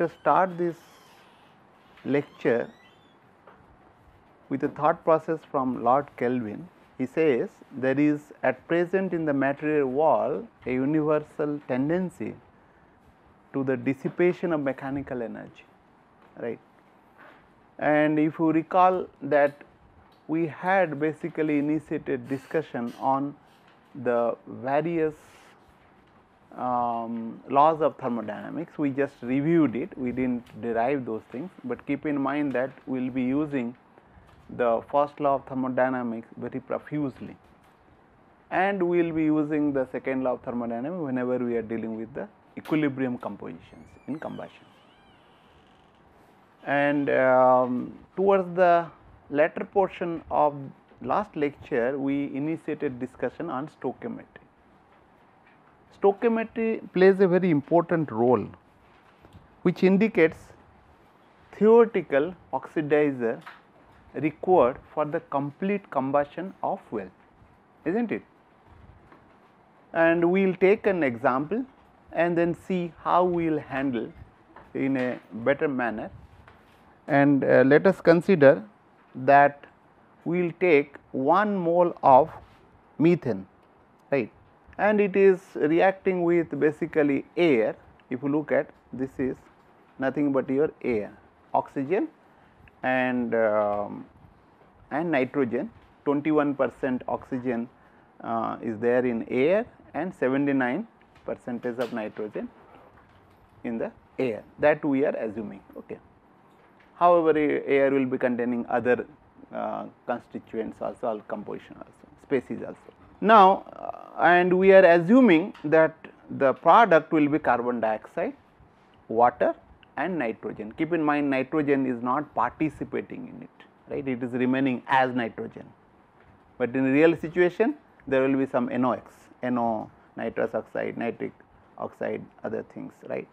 Let us start this lecture with a thought process from Lord Kelvin. He says there is at present in the material world a universal tendency to the dissipation of mechanical energy, right? And if you recall that we had basically initiated discussion on the various um, laws of thermodynamics. We just reviewed it, we did not derive those things, but keep in mind that we will be using the first law of thermodynamics very profusely and we will be using the second law of thermodynamics whenever we are dealing with the equilibrium compositions in combustion. And um, towards the latter portion of last lecture, we initiated discussion on stoichiometry stoichiometry plays a very important role which indicates theoretical oxidizer required for the complete combustion of fuel is not it? And we will take an example and then see how we will handle in a better manner. And uh, let us consider that we will take 1 mole of methane right and it is reacting with basically air. If you look at this is nothing but your air, oxygen and um, and nitrogen 21 percent oxygen uh, is there in air and 79 percentage of nitrogen in the air that we are assuming. Okay. However, air will be containing other uh, constituents also composition also species also. Now, uh, and we are assuming that the product will be carbon dioxide, water and nitrogen. Keep in mind nitrogen is not participating in it, right, it is remaining as nitrogen. But in real situation there will be some NOx, NO, nitrous oxide, nitric oxide, other things, right,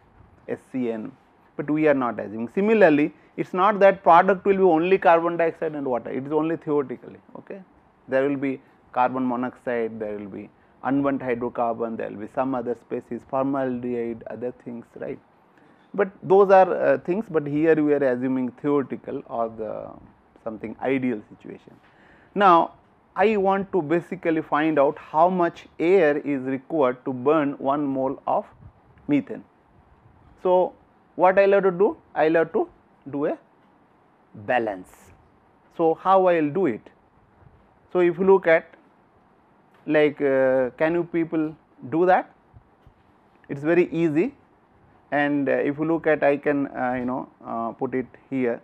SCN, but we are not assuming. Similarly, it is not that product will be only carbon dioxide and water, it is only theoretically, okay. There will be carbon monoxide, there will be unburnt hydrocarbon, there will be some other species, formaldehyde, other things, right. But those are uh, things, but here we are assuming theoretical or the something ideal situation. Now, I want to basically find out how much air is required to burn 1 mole of methane. So, what I will have to do? I will have to do a balance. So, how I will do it? So, if you look at like uh, can you people do that? It is very easy and uh, if you look at I can uh, you know uh, put it here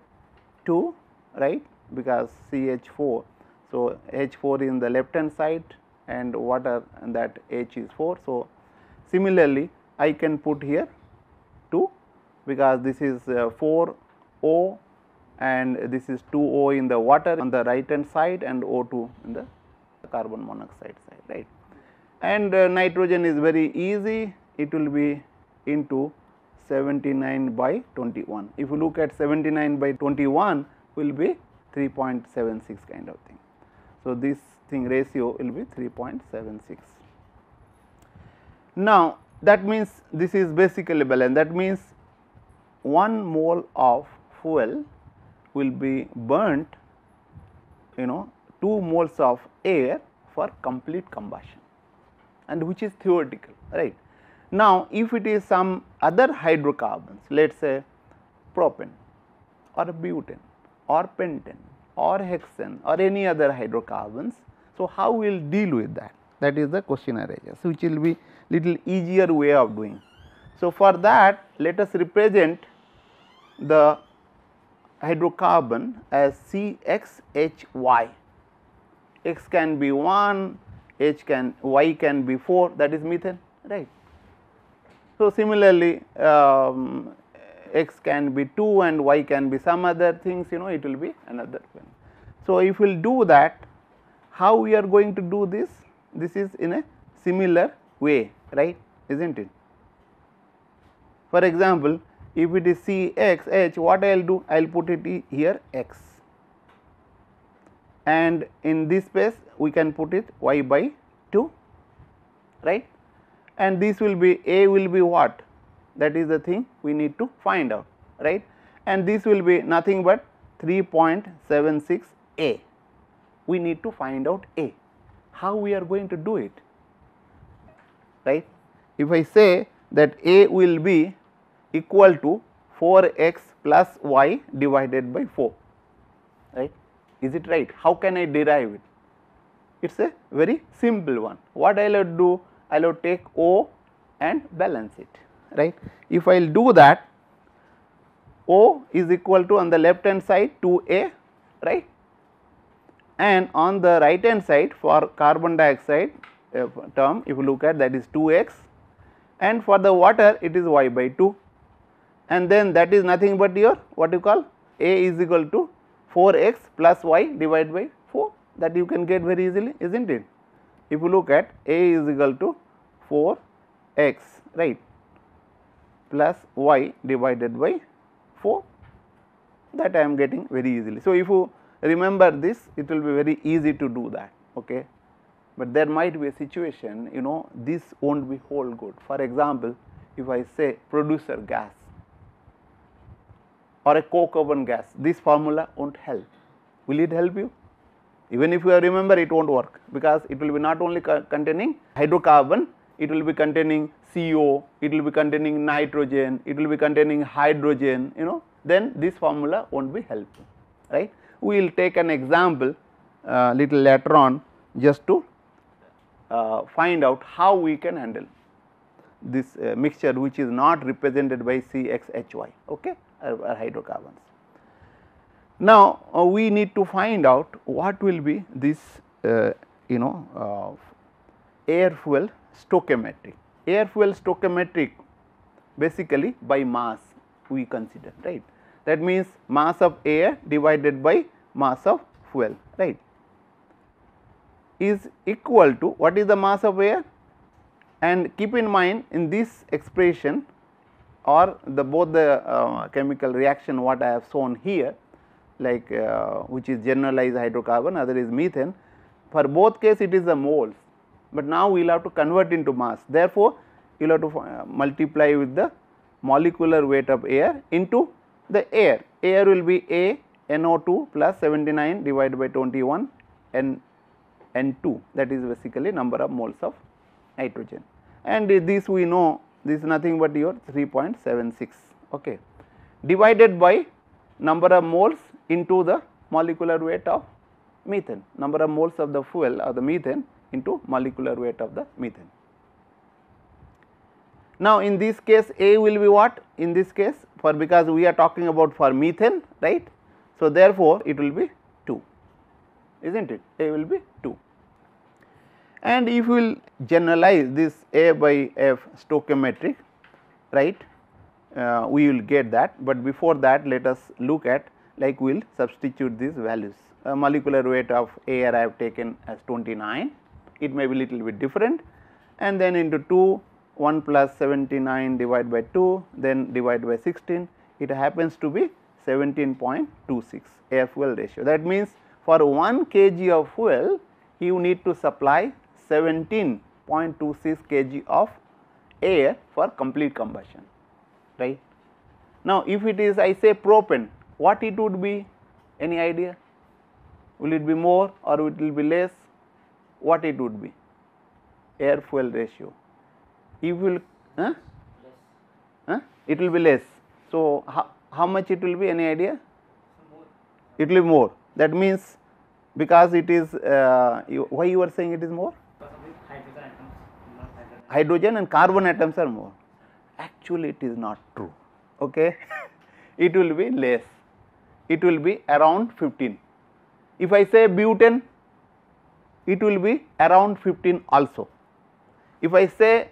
2 right because CH4. So, H4 in the left hand side and water and that H is 4. So, similarly I can put here 2 because this is uh, 4 O and this is 2 O in the water on the right hand side and O2 in the carbon monoxide side right. And uh, nitrogen is very easy it will be into 79 by 21. If you look at 79 by 21 will be 3.76 kind of thing. So, this thing ratio will be 3.76. Now, that means this is basically balance that means 1 mole of fuel will be burnt you know 2 moles of air for complete combustion and which is theoretical right. Now, if it is some other hydrocarbons let us say propane or butane or pentane or hexane or any other hydrocarbons. So, how we will deal with that that is the question arises which will be little easier way of doing. So, for that let us represent the hydrocarbon as CXHY, X can be 1, H can Y can be 4 that is methane right. So, similarly um, x can be 2 and y can be some other things you know it will be another one. So, if we will do that how we are going to do this this is in a similar way right is not it. For example, if it is C x h what I will do I will put it here x and in this space we can put it y by 2 right? And this will be a will be what? That is the thing we need to find out right? And this will be nothing but 3.76 a. We need to find out a. How we are going to do it right? If i say that a will be equal to 4x plus y divided by 4 right is it right? How can i derive it? It is a very simple one. What i will do I will take O and balance it right. If I will do that O is equal to on the left hand side 2A right? And on the right hand side for carbon dioxide uh, term if you look at that is 2x and for the water it is y by 2 and then that is nothing but your what you call A is equal to 4x plus y divided by 4 that you can get very easily is not it if you look at A is equal to 4 x right plus y divided by 4 that I am getting very easily. So, if you remember this it will be very easy to do that okay. But there might be a situation you know this will not be whole good for example, if I say producer gas or a coke oven gas. This formula not help. Will it help you? Even if you remember it not work because it will be not only co containing hydrocarbon, it will be containing CO, it will be containing nitrogen, it will be containing hydrogen you know then this formula not be helpful right. We will take an example uh, little later on just to uh, find out how we can handle this uh, mixture which is not represented by CXHY okay, or hydrocarbons. Now, uh, we need to find out what will be this uh, you know uh, air fuel stoichiometric. Air fuel stoichiometric basically by mass we consider right. That means, mass of air divided by mass of fuel right is equal to what is the mass of air and keep in mind in this expression or the both the uh, chemical reaction what I have shown here like uh, which is generalized hydrocarbon other is methane. For both case it is the moles, but now we will have to convert into mass. Therefore, you will have to uh, multiply with the molecular weight of air into the air, air will be A NO2 plus 79 divided by 21 N N2 that is basically number of moles of nitrogen and this we know this is nothing but your 3.76 okay divided by number of moles into the molecular weight of methane, number of moles of the fuel or the methane into molecular weight of the methane. Now, in this case A will be what? In this case for because we are talking about for methane right. So, therefore, it will be 2 is not it A will be 2 and if we will generalize this A by F stoichiometric right uh, we will get that, but before that let us look at like we will substitute these values. Uh, molecular weight of air I have taken as 29, it may be little bit different and then into 2 1 plus 79 divided by 2 then divided by 16 it happens to be 17.26 air fuel ratio. That means, for 1 kg of fuel you need to supply 17.26 kg of air for complete combustion right. Now, if it is I say propane what it would be? Any idea? Will it be more or it will be less? What it would be? Air fuel ratio. If will huh? Huh? it will be less. So how, how much it will be? Any idea? It will be more. That means because it is uh, you, why you are saying it is more hydrogen and carbon atoms are more. Actually it is not true. Okay? It will be less. It will be around 15 if i say butane it will be around 15 also. If i say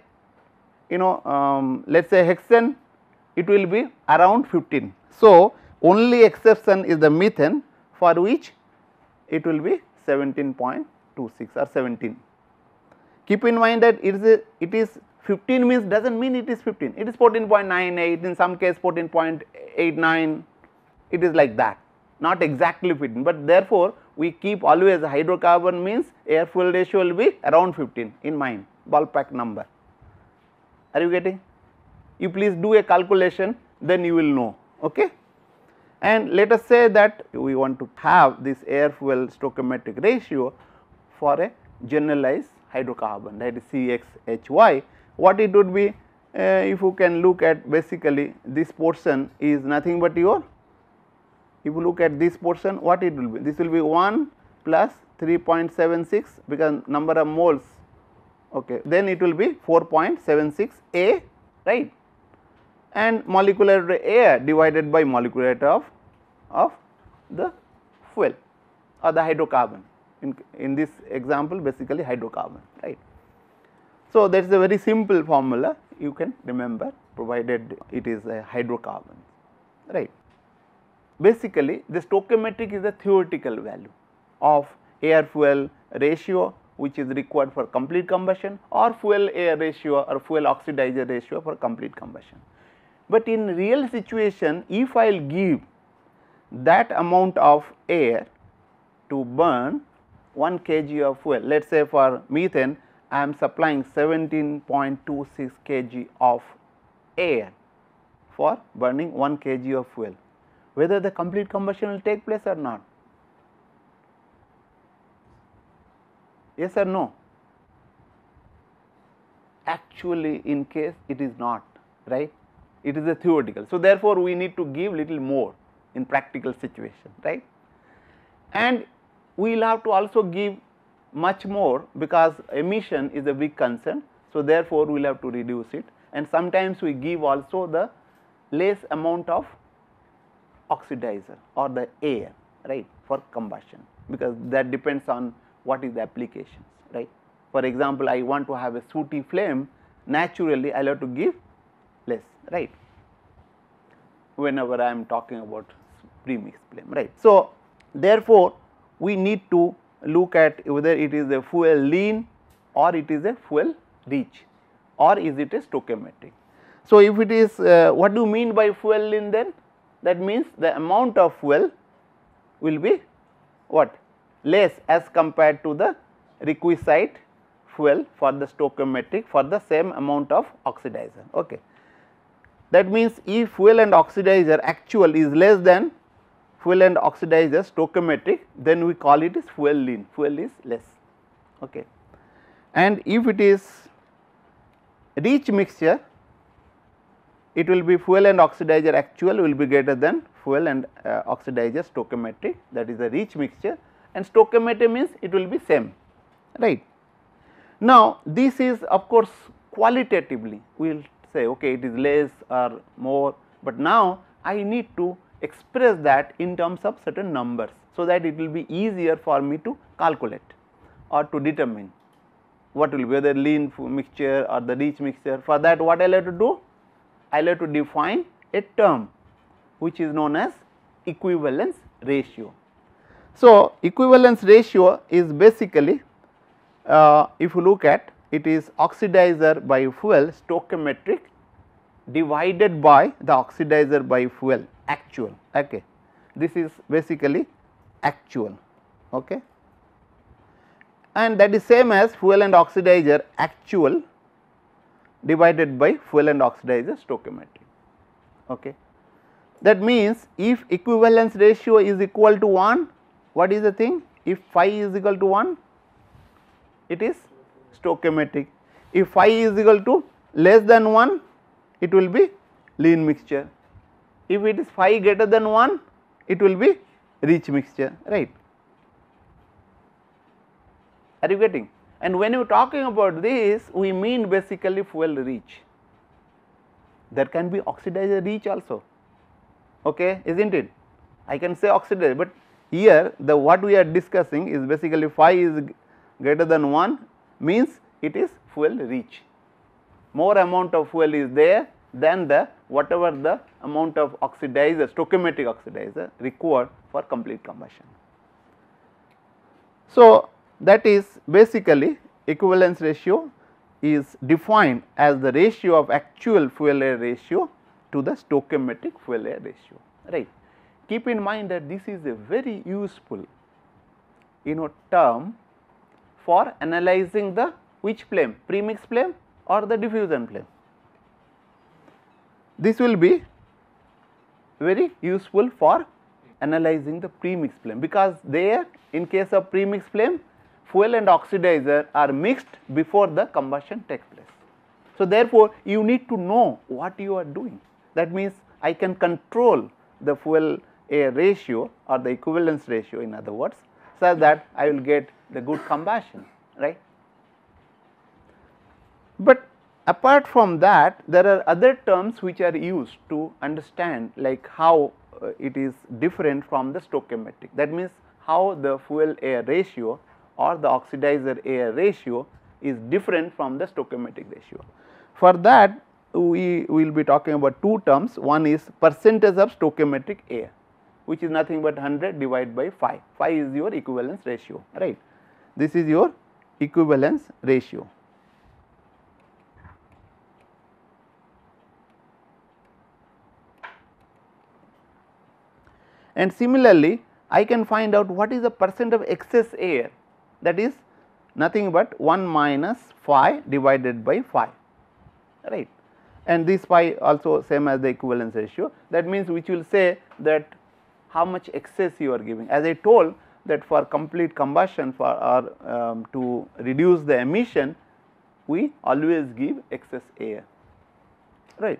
you know um, let us say hexane it will be around 15. So, only exception is the methane for which it will be 17.26 or 17. Keep in mind that it is a, it is 15 means does not mean it is 15, it is 14.98 in some case 14.89 it is like that not exactly 15, but therefore, we keep always hydrocarbon means air fuel ratio will be around 15 in mind ballpark number. Are you getting? You please do a calculation then you will know. Okay? And let us say that we want to have this air fuel stoichiometric ratio for a generalized hydrocarbon that is CXHY. What it would be uh, if you can look at basically this portion is nothing but your if you look at this portion what it will be? This will be 1 plus 3.76 because number of moles. Okay then it will be 4.76 A right? And molecular air divided by molecular of of the fuel or the hydrocarbon in in this example basically hydrocarbon right so that is a very simple formula you can remember provided it is a hydrocarbon right basically the stoichiometric is a theoretical value of air fuel ratio which is required for complete combustion or fuel air ratio or fuel oxidizer ratio for complete combustion. But in real situation if I will give that amount of air to burn 1 kg of fuel. Let us say for methane I am supplying 17.26 kg of air for burning 1 kg of fuel. Whether the complete combustion will take place or not? Yes or no? Actually in case it is not right, it is a theoretical. So, therefore, we need to give little more in practical situation right? And we will have to also give much more because emission is a big concern. So, therefore, we will have to reduce it and sometimes we give also the less amount of oxidizer or the air right for combustion because that depends on what is the applications right. For example, I want to have a sooty flame naturally I will have to give less right whenever I am talking about premix flame right. So, therefore, we need to look at whether it is a fuel lean or it is a fuel rich or is it a stoichiometric. So, if it is uh, what do you mean by fuel lean then that means the amount of fuel will be what less as compared to the requisite fuel for the stoichiometric for the same amount of oxidizer. Okay. That means, if fuel and oxidizer actual is less than fuel and oxidizer stoichiometric then we call it is fuel lean, fuel is less. Okay. And if it is rich mixture it will be fuel and oxidizer actual will be greater than fuel and uh, oxidizer stoichiometric that is a rich mixture and stoichiometry means it will be same right. Now, this is of course qualitatively we will say okay it is less or more, but now I need to express that in terms of certain numbers. So, that it will be easier for me to calculate or to determine what will be the lean mixture or the rich mixture for that what I will have to do? I will have to define a term which is known as equivalence ratio. So, equivalence ratio is basically uh, if you look at it is oxidizer by fuel stoichiometric divided by the oxidizer by fuel actual okay. This is basically actual okay and that is same as fuel and oxidizer actual divided by fuel and oxidizer stoichiometric okay. That means if equivalence ratio is equal to 1 what is the thing? If phi is equal to 1, it is stoichiometric. If phi is equal to less than 1, it will be lean mixture. If it is phi greater than 1, it will be rich mixture, right. Are you getting? And when you are talking about this, we mean basically fuel rich. There can be oxidizer rich also, okay, is not it? I can say oxidizer, but here the what we are discussing is basically phi is greater than 1 means it is fuel rich. More amount of fuel is there than the whatever the amount of oxidizer stoichiometric oxidizer required for complete combustion. So, that is basically equivalence ratio is defined as the ratio of actual fuel air ratio to the stoichiometric fuel air ratio right. Keep in mind that this is a very useful you know term for analyzing the which flame premix flame or the diffusion flame. This will be very useful for analyzing the premix flame because there in case of premix flame fuel and oxidizer are mixed before the combustion takes place. So, therefore, you need to know what you are doing that means I can control the fuel air ratio or the equivalence ratio in other words such that I will get the good combustion right. But apart from that there are other terms which are used to understand like how uh, it is different from the stoichiometric that means how the fuel air ratio or the oxidizer air ratio is different from the stoichiometric ratio. For that we will be talking about two terms one is percentage of stoichiometric air which is nothing but 100 divided by phi, phi is your equivalence ratio right. This is your equivalence ratio. And similarly, I can find out what is the percent of excess air that is nothing but 1 minus phi divided by phi right? And this phi also same as the equivalence ratio. That means which will say that how much excess you are giving. As I told that for complete combustion for or um, to reduce the emission we always give excess air right.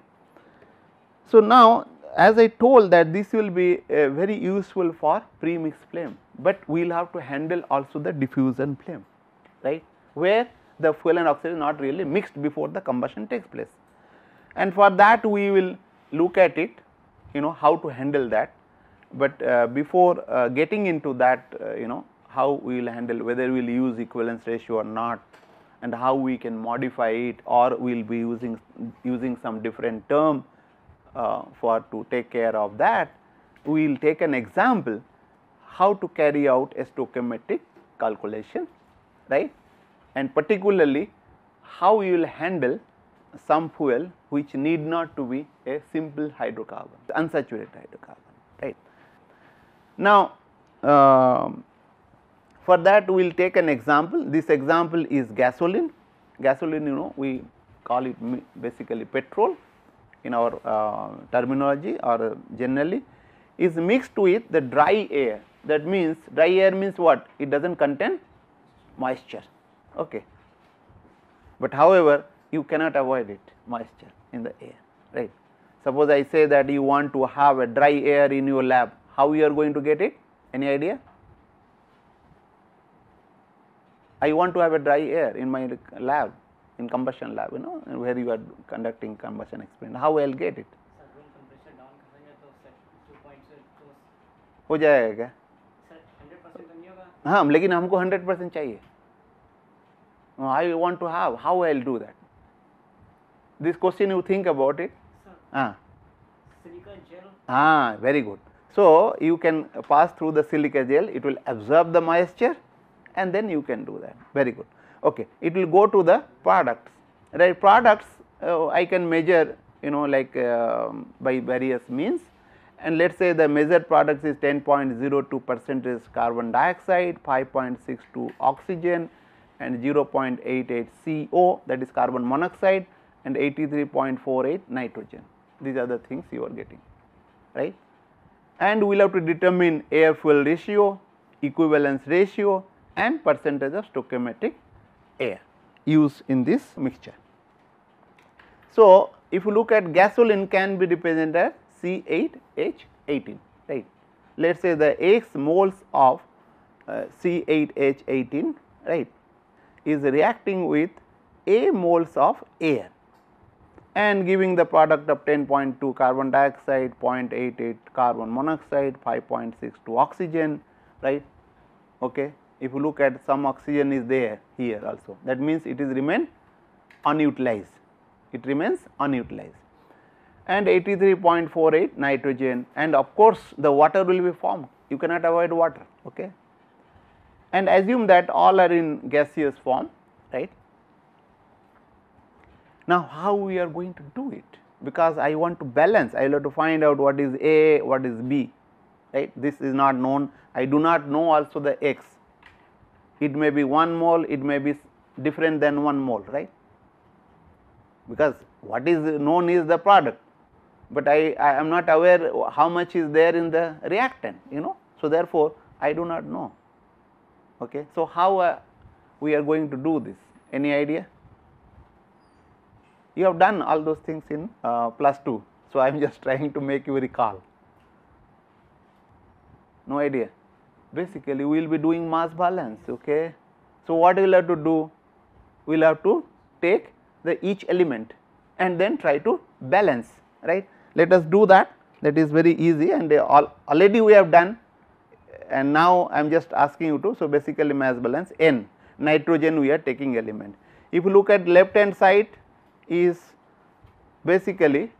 So, now as I told that this will be uh, very useful for premix flame, but we will have to handle also the diffusion flame right where the fuel and oxygen is not really mixed before the combustion takes place. And for that we will look at it you know how to handle that, but uh, before uh, getting into that uh, you know how we will handle whether we will use equivalence ratio or not and how we can modify it or we will be using using some different term for to take care of that, we will take an example how to carry out a stoichiometric calculation right? And particularly how you will handle some fuel which need not to be a simple hydrocarbon unsaturated hydrocarbon right. Now, um, for that we will take an example. This example is gasoline. Gasoline you know we call it basically petrol in our uh, terminology or generally is mixed with the dry air. That means dry air means what? It does not contain moisture. Okay. But however you cannot avoid it moisture in the air right? Suppose i say that you want to have a dry air in your lab how you are going to get it? Any idea? I want to have a dry air in my lab in combustion lab you know where you are conducting combustion experiment how I will get it हो जाएगा क्या हाँ लेकिन हमको 100 percent चाहिए I want to have how I will do that this question you think about it हाँ हाँ very good so you can pass through the silica gel it will absorb the moisture and then you can do that very good okay it will go to the products right? Products uh, I can measure you know like uh, by various means. And let us say the measured products is 10.02 percent is carbon dioxide, 5.62 oxygen and 0.88 CO that is carbon monoxide and 83.48 nitrogen. These are the things you are getting right? And we will have to determine air fuel ratio, equivalence ratio and percentage of stoichiometric air used in this mixture. So, if you look at gasoline can be represented as C8H18 right. Let us say the X moles of uh, C8H18 right is reacting with A moles of air and giving the product of 10.2 carbon dioxide, 0.88 carbon monoxide, 5.62 oxygen right okay if you look at some oxygen is there here also that means it is remain unutilized. It remains unutilized. And 83.48 nitrogen and of course, the water will be formed. You cannot avoid water okay? And assume that all are in gaseous form right. Now, how we are going to do it? Because I want to balance. I will have to find out what is A what is B right? This is not known. I do not know also the x it may be 1 mole it may be different than 1 mole right because what is known is the product but I, I am not aware how much is there in the reactant you know. So, therefore, I do not know. Okay. So, how uh, we are going to do this any idea? You have done all those things in uh, plus 2. So, I am just trying to make you recall. No idea. Basically, we will be doing mass balance. Okay. So, what we will have to do? We will have to take the each element and then try to balance right let us do that that is very easy and already we have done and now I am just asking you to. So, basically mass balance n nitrogen we are taking element. If you look at left hand side is basically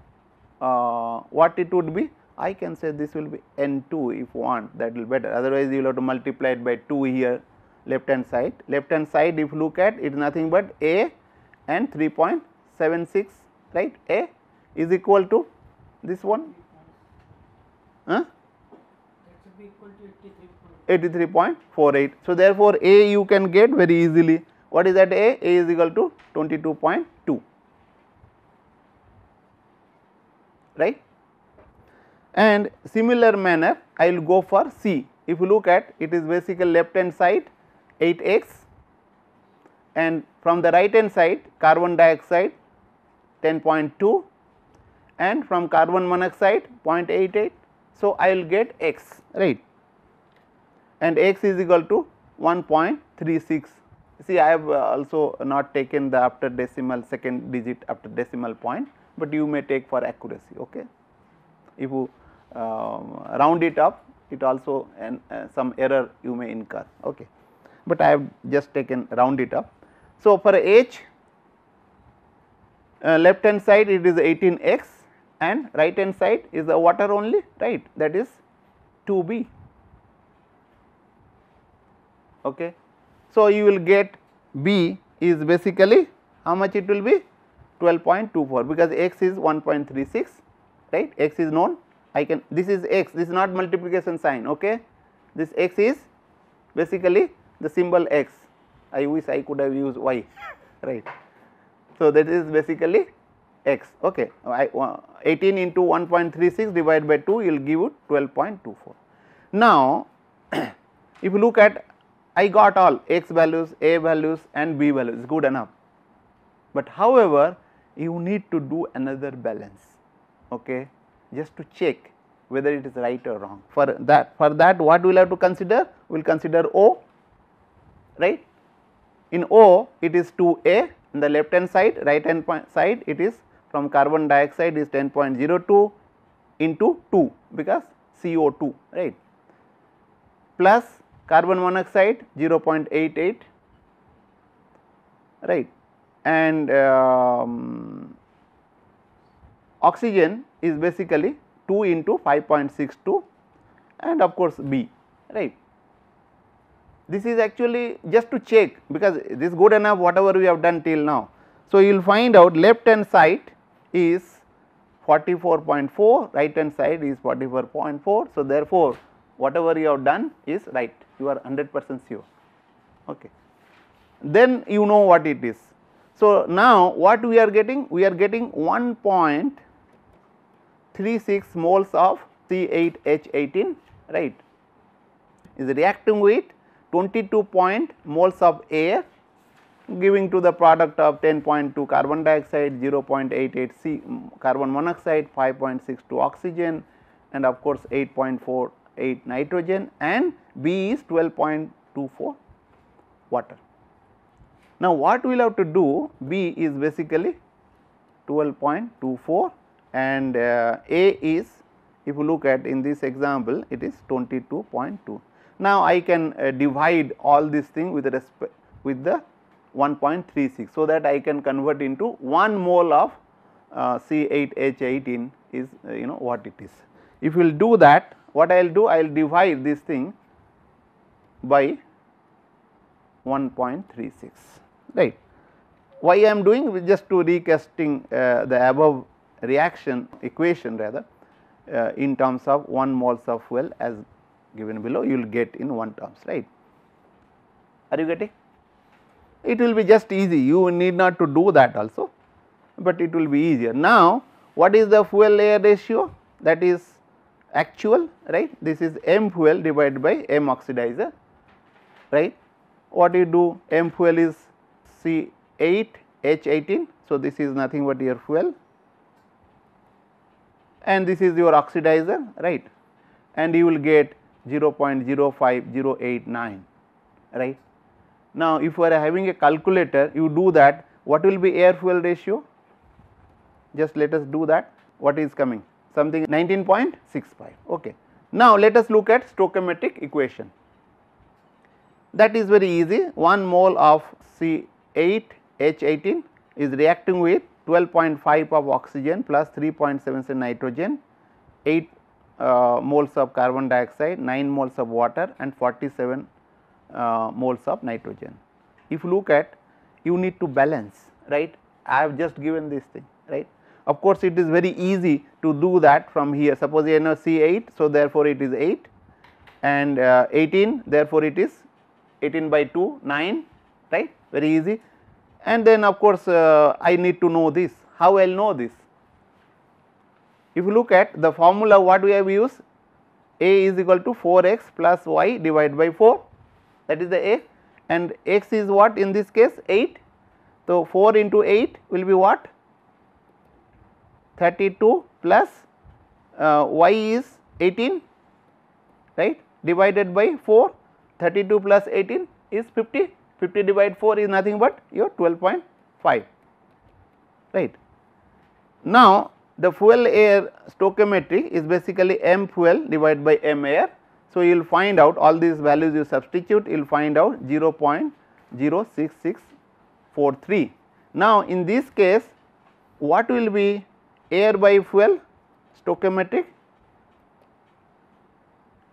uh, what it would be I can say this will be n 2 if want that will better otherwise you will have to multiply it by 2 here left hand side. Left hand side if you look at it is nothing but A and 3.76 right A is equal to this one huh? 83.48. So, therefore, A you can get very easily what is that A? A is equal to 22.2 right and similar manner I will go for C. If you look at it is basically left hand side 8 x and from the right hand side carbon dioxide 10.2 and from carbon monoxide 0.88. So, I will get x right and x is equal to 1.36. See I have uh, also not taken the after decimal second digit after decimal point, but you may take for accuracy. Okay. If you uh, round it up it also and uh, some error you may incur. Okay. But I have just taken round it up. So, for H uh, left hand side it is 18 x and right hand side is the water only right that is 2 b. Okay. So, you will get b is basically how much it will be 12.24 because x is 1.36 right x is known I can this is x this is not multiplication sign okay? This x is basically the symbol x. I wish I could have used y right. So, that is basically x okay? I, uh, 18 into 1.36 divided by 2 will give you 12.24. Now, if you look at I got all x values, a values and b values good enough, but however, you need to do another balance okay just to check whether it is right or wrong. For that for that what we will have to consider? We will consider O right. In O it is 2A in the left hand side right hand side it is from carbon dioxide is 10.02 into 2 because CO2 right plus carbon monoxide 0.88 right and um, oxygen is basically 2 into 5.62 and of course B right. This is actually just to check because this is good enough whatever we have done till now. So, you will find out left hand side is 44.4 right hand side is 44.4. So, therefore, whatever you have done is right you are 100 percent sure okay. then you know what it is. So, now what we are getting we are getting 1.36 moles of C8H18 right is reacting with 22 point moles of air giving to the product of 10.2 carbon dioxide, 0.88 C mm, carbon monoxide, 5.62 oxygen and of course 8.48 nitrogen and B is 12.24 water. Now, what we will have to do B is basically 12.24 and uh, A is if you look at in this example it is 22.2. Now, I can uh, divide all this thing with respect with the 1.36. So, that I can convert into 1 mole of uh, C8H18 is uh, you know what it is. If you will do that what I will do I will divide this thing by 1.36 right. Why I am doing just to recasting uh, the above reaction equation rather uh, in terms of 1 moles of fuel as given below you will get in one terms right. Are you getting? It will be just easy you need not to do that also, but it will be easier. Now what is the fuel air ratio that is actual right this is m fuel divided by m oxidizer right. What you do m fuel is C8 H18. So, this is nothing but your fuel and this is your oxidizer right? And you will get 0.05089 right. Now, if you are having a calculator you do that. What will be air fuel ratio? Just let us do that. What is coming? Something 19.65 okay. Now, let us look at stoichiometric equation. That is very easy. 1 mole of C8 H18 is reacting with 12.5 of oxygen plus 3.77 nitrogen, 8 uh, moles of carbon dioxide, 9 moles of water and 47 uh, moles of nitrogen. If you look at you need to balance right I have just given this thing right. Of course, it is very easy to do that from here suppose you know C8 so therefore, it is 8 and uh, 18 therefore, it is 18 by 2 9 right very easy and then of course, uh, I need to know this. How I will know this. If you look at the formula what we have used a is equal to 4 x plus y divided by 4 that is the a. And x is what in this case? 8. So, 4 into 8 will be what? 32 plus uh, y is 18 right? Divided by 4 32 plus 18 is 50 50 divided 4 is nothing but your 12.5 right. Now, the fuel air stoichiometry is basically m fuel divided by m air. So, you will find out all these values you substitute you will find out 0.06643. Now, in this case what will be air by fuel stoichiometric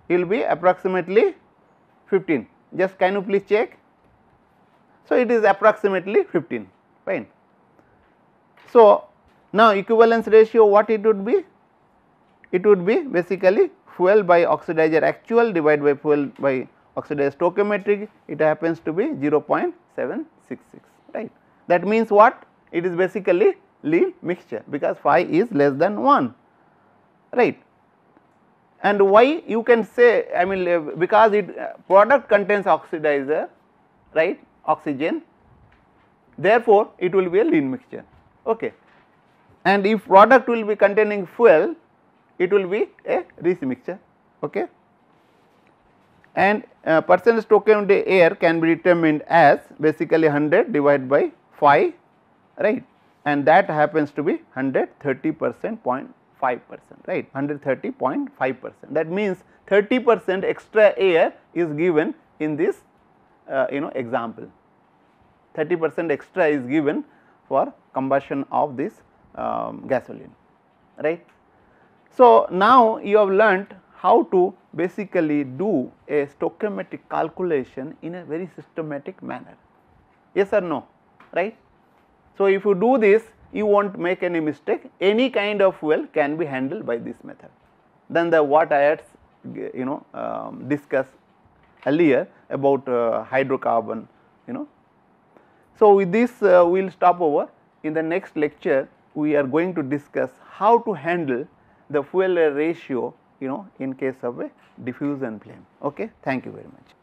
will be approximately 15 just can you please check so, it is approximately 15 fine. So, now equivalence ratio what it would be? It would be basically fuel by oxidizer actual divided by fuel by oxidizer stoichiometric it happens to be 0.766 right. That means what? It is basically lean mixture because phi is less than 1 right. And why you can say I mean because it product contains oxidizer right oxygen. Therefore, it will be a lean mixture. Okay. and if product will be containing fuel it will be a rich mixture. Okay. and uh, percent stoichiometric air can be determined as basically 100 divided by phi right? And that happens to be 130 percent 0.5 percent right? 130.5 percent. That means 30 percent extra air is given in this uh, you know example. 30 percent extra is given for combustion of this um, gasoline right. So, now you have learnt how to basically do a stoichiometric calculation in a very systematic manner. Yes or no? Right. So, if you do this you will not make any mistake. Any kind of fuel can be handled by this method. Than the what I had you know um, earlier about uh, hydrocarbon you know so, with this uh, we will stop over in the next lecture we are going to discuss how to handle the fuel ratio you know in case of a diffusion flame. Okay. Thank you very much.